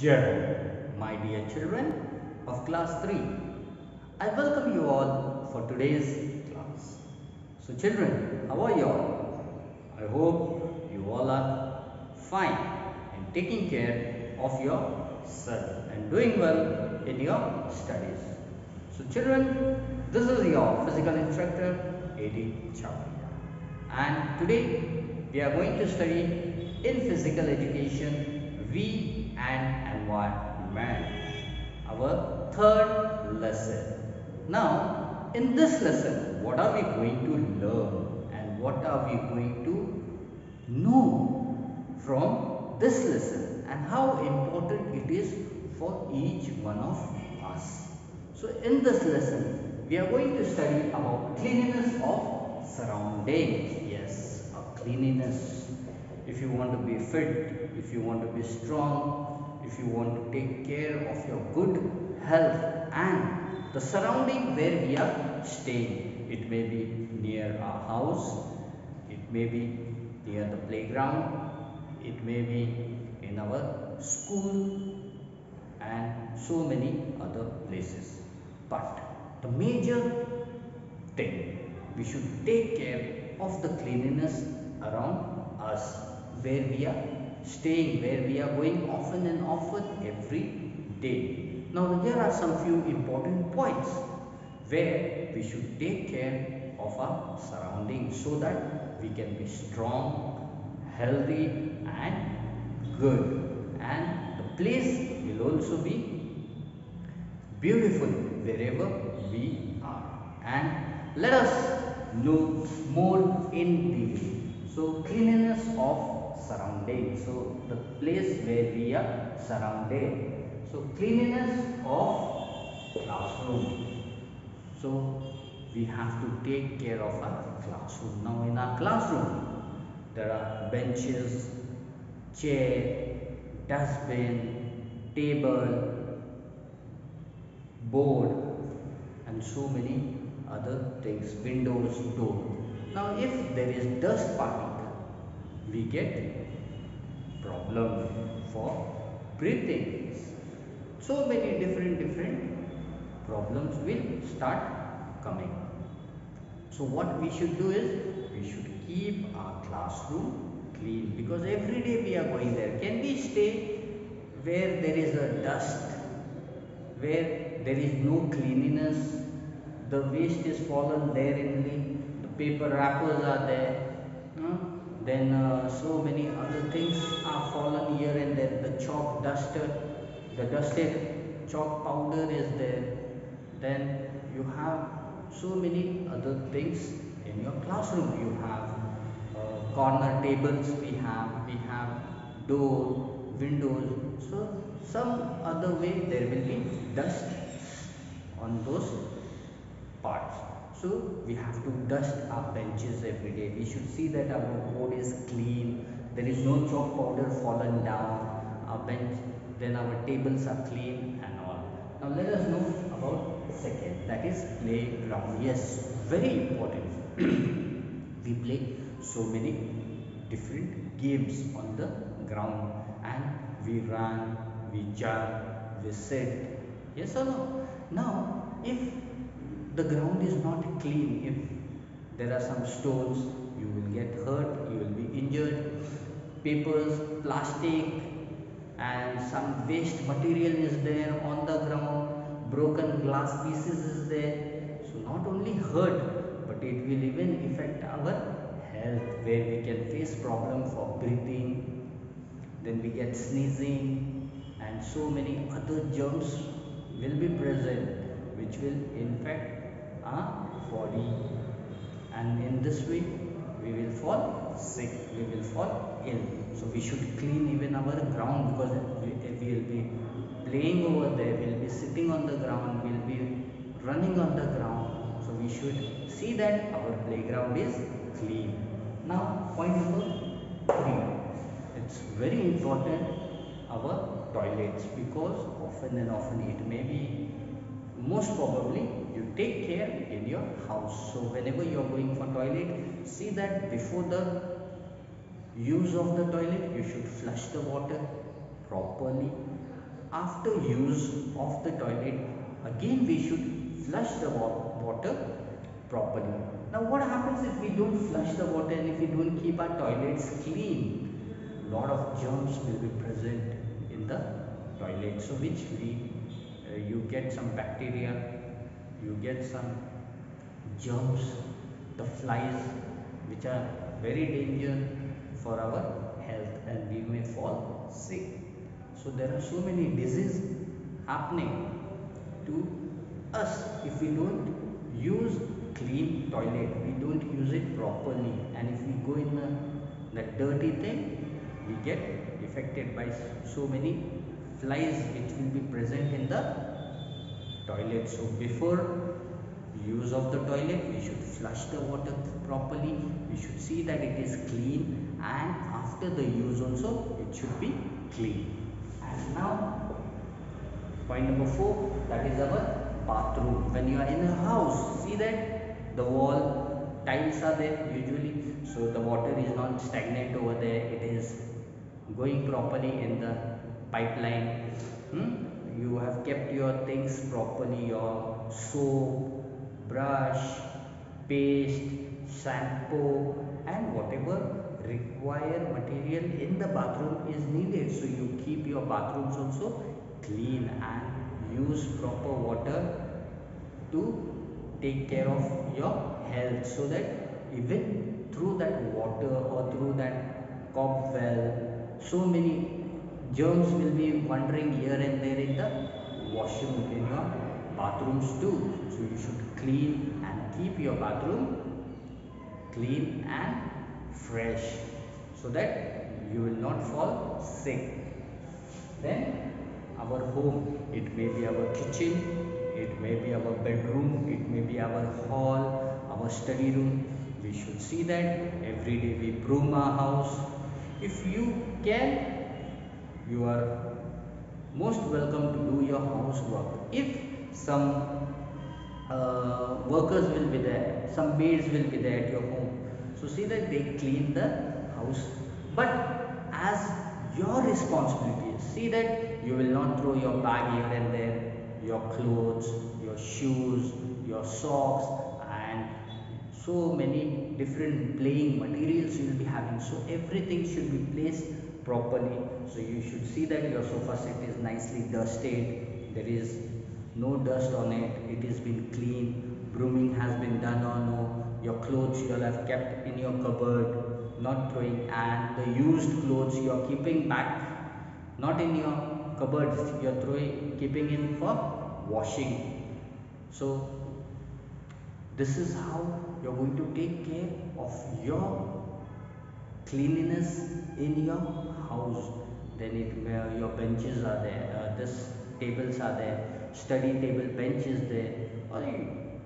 Jai, my dear children of class 3. I welcome you all for today's class. So children, how are you all? I hope you all are fine and taking care of yourself and doing well in your studies. So children, this is your physical instructor A.D. Chawla and today we are going to study in physical education we and environment our third lesson. Now in this lesson what are we going to learn and what are we going to know from this lesson and how important it is for each one of us? So in this lesson we are going to study about cleanliness of surroundings. Yes a cleanliness. If you want to be fit if you want to be strong if you want to take care of your good health and the surrounding where we are staying. It may be near our house it may be near the playground it may be in our school and so many other places. But the major thing we should take care of the cleanliness around us where we are staying, where we are going often and often every day. Now here are some few important points where we should take care of our surroundings so that we can be strong, healthy and good and the place will also be beautiful wherever we are and let us know more in detail. So cleanliness of surroundings. So the place where we are surrounded. So cleanliness of classroom. So we have to take care of our classroom. Now in our classroom there are benches, chair, dustbin, table, board and so many other things windows door now if there is dust particle we get problem for breathing. So many different different problems will start coming. So what we should do is we should keep our classroom clean because every day we are going there. Can we stay where there is a dust where there is no cleanliness? The waste is fallen there in the paper wrappers are there. Uh, then uh, so many other things are fallen here and there. The chalk duster the dusted chalk powder is there. Then you have so many other things in your classroom. You have uh, corner tables we have we have door windows. So some other way there will be dust on those parts. So we have to dust our benches every day. We should see that our board is clean. There is no chalk powder fallen down. Our bench, then our tables are clean and all. Now let us know about second. That is playground. Yes, very important. we play so many different games on the ground and we run, we jump, we sit. Yes or no? Now, if the ground is not clean if there are some stones you will get hurt you will be injured. Papers plastic and some waste material is there on the ground. Broken glass pieces is there. So not only hurt but it will even affect our health where we can face problem for breathing then we get sneezing and so many other germs will be present which will infect our body. And in this way we will fall sick we will fall ill. So we should clean even our ground because we, will be playing over there we will be sitting on the ground we will be running on the ground. So we should see that our playground is clean. Now point number three. It's very important our toilets because often and often it may be most probably you take care in your house. So whenever you are going for toilet see that before the use of the toilet you should flush the water properly. After use of the toilet again we should flush the water properly. Now what happens if we don't flush the water and if we don't keep our toilets clean? Lot of germs will be present in the toilet so which we Uh, you get some bacteria you get some germs the flies which are very dangerous for our health and we may fall sick. So there are so many diseases happening to us. If we don't use clean toilet we don't use it properly and if we go in the, the dirty thing we get affected by so many flies which will be present in the toilet. So before use of the toilet we should flush the water properly. We should see that it is clean and after the use also it should be clean. And now point number four that is our bathroom. When you are in a house see that the wall tiles are there usually. So the water is not stagnant over there. It is going properly in the pipeline hmm? you have kept your things properly your soap brush, paste, shampoo and whatever required material in the bathroom is needed. So you keep your bathrooms also clean and use proper water to take care of your health so that even through that water or through that cop well so many germs will be wandering here and there in the washroom in your bathrooms too so you should clean and keep your bathroom clean and fresh so that you will not fall sick. Then our home it may be our kitchen it may be our bedroom it may be our hall our study room. We should see that every day we broom our house. If you can you are most welcome to do your housework if some uh, workers will be there, some maids will be there at your home. So see that they clean the house. But as your responsibility, see that you will not throw your bag here and there, your clothes, your shoes, your socks and so many different playing materials you will be having. So everything should be placed properly. So you should see that your sofa set is nicely dusted. There is no dust on it. It has been clean. Brooming has been done or no your clothes you have kept in your cupboard. Not throwing. And the used clothes you are keeping back not in your cupboards. You are throwing keeping in for washing. So this is how you are going to take care of your cleanliness in your house then it your benches are there uh, this tables are there study table bench is there. Or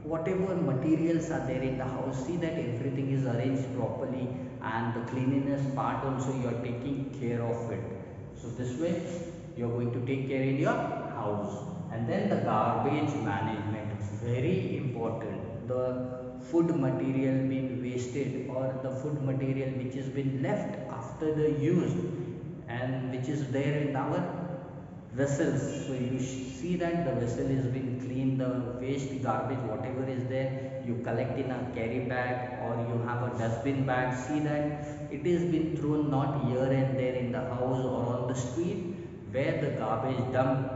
whatever materials are there in the house see that everything is arranged properly and the cleanliness part also you are taking care of it. So this way you are going to take care in your house. And then the garbage management very important. The food material being wasted or the food material which has been left after the use and which is there in our vessels. So you see that the vessel is been cleaned the waste garbage whatever is there you collect in a carry bag or you have a dustbin bag. See that it is been thrown not here and there in the house or on the street where the garbage dump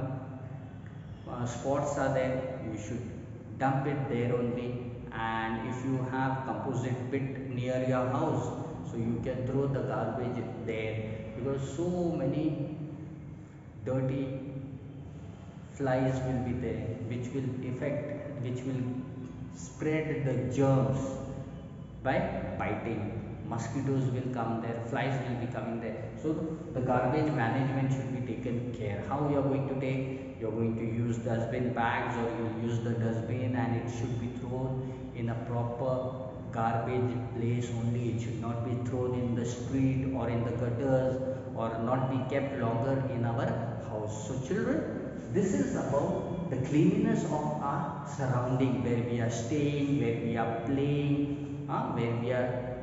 uh, spots are there. You should dump it there only. And if you have composite pit near your house so you can throw the garbage there because so many dirty flies will be there which will affect which will spread the germs by biting. Mosquitoes will come there flies will be coming there. So the garbage management should be taken care. How you are going to take? You are going to use dustbin bags or you use the dustbin and it should be thrown in a proper garbage place only it should not be thrown in the street or in the gutters or not be kept longer in our house. So children, this is about the cleanliness of our surrounding where we are staying, where we are playing, uh, where we are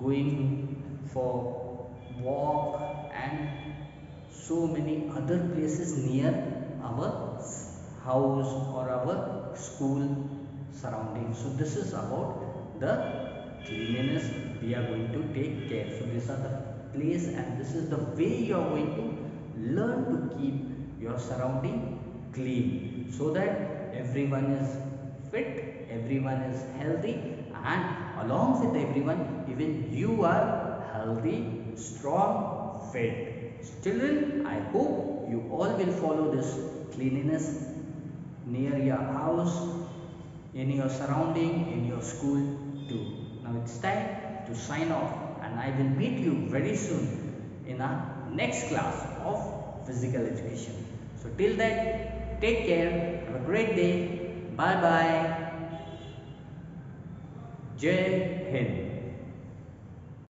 going for walk and so many other places near our house or our school surrounding. so this is about the cleanliness we are going to take care. So these are the place and this is the way you are going to learn to keep your surrounding clean so that everyone is fit everyone is healthy and along with everyone even you are healthy strong fit. Children i hope you all will follow this cleanliness near your house in your surrounding in your school too. Now it's time to sign off and i will meet you very soon in our next class of physical education. So till then take care. Have a great day. Bye bye jai hind